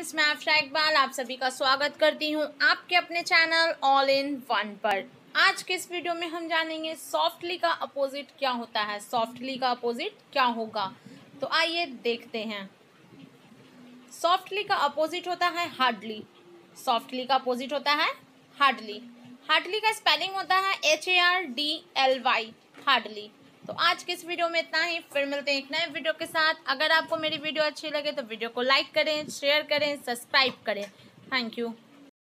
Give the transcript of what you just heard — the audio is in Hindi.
फ्रेंड्स मैं अफशा इकबाल आप सभी का स्वागत करती हूँ आपके अपने चैनल ऑल इन वन पर। आज के इस वीडियो में हम जानेंगे सॉफ्टली का अपोजिट क्या होता है? सॉफ्टली का अपोजिट क्या होगा? तो आइए देखते हैं। सॉफ्टली का अपोजिट होता है हार्डली सॉफ्टली का अपोजिट होता है हार्डली हार्डली का स्पेलिंग होता है H A R D L Y hardly तो आज के इस वीडियो में इतना ही। फिर मिलते हैं एक नए वीडियो के साथ। अगर आपको मेरी वीडियो अच्छी लगे तो वीडियो को लाइक करें शेयर करें सब्सक्राइब करें। Thank you